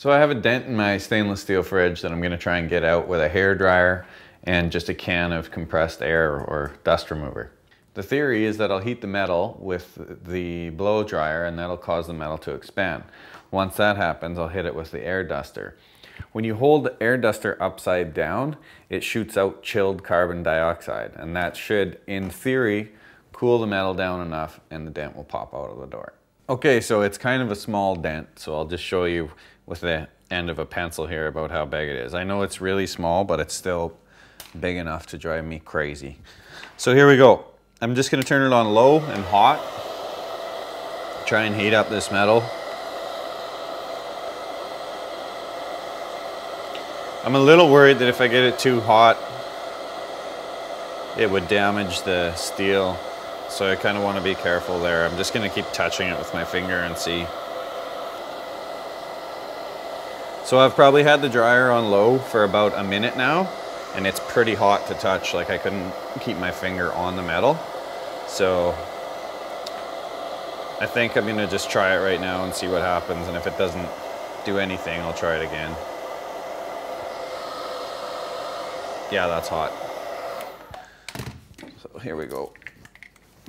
So I have a dent in my stainless steel fridge that I'm gonna try and get out with a hair dryer and just a can of compressed air or dust remover. The theory is that I'll heat the metal with the blow dryer and that'll cause the metal to expand. Once that happens, I'll hit it with the air duster. When you hold the air duster upside down, it shoots out chilled carbon dioxide and that should, in theory, cool the metal down enough and the dent will pop out of the door. Okay, so it's kind of a small dent, so I'll just show you with the end of a pencil here about how big it is. I know it's really small, but it's still big enough to drive me crazy. So here we go. I'm just gonna turn it on low and hot. Try and heat up this metal. I'm a little worried that if I get it too hot, it would damage the steel. So I kind of want to be careful there. I'm just going to keep touching it with my finger and see. So I've probably had the dryer on low for about a minute now and it's pretty hot to touch. Like I couldn't keep my finger on the metal. So I think I'm gonna just try it right now and see what happens. And if it doesn't do anything, I'll try it again. Yeah, that's hot. So here we go.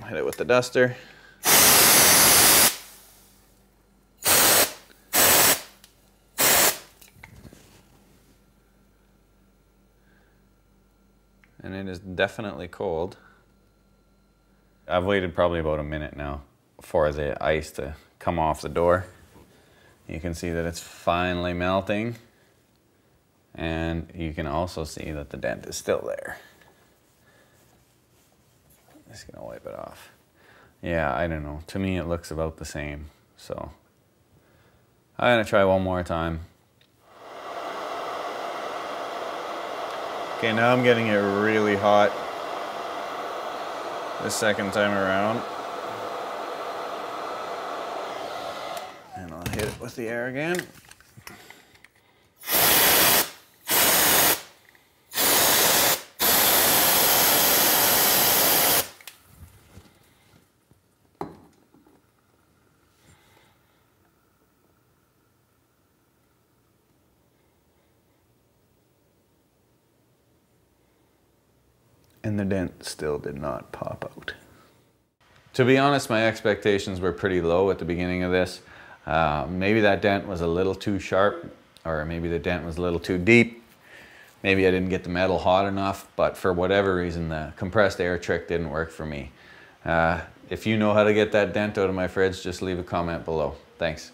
Hit it with the duster. And it is definitely cold. I've waited probably about a minute now for the ice to come off the door. You can see that it's finally melting. And you can also see that the dent is still there. Just gonna wipe it off. Yeah, I don't know. To me, it looks about the same. So I'm gonna try one more time. Okay, now I'm getting it really hot the second time around. And I'll hit it with the air again. And the dent still did not pop out. To be honest, my expectations were pretty low at the beginning of this. Uh, maybe that dent was a little too sharp, or maybe the dent was a little too deep. Maybe I didn't get the metal hot enough, but for whatever reason, the compressed air trick didn't work for me. Uh, if you know how to get that dent out of my fridge, just leave a comment below. Thanks.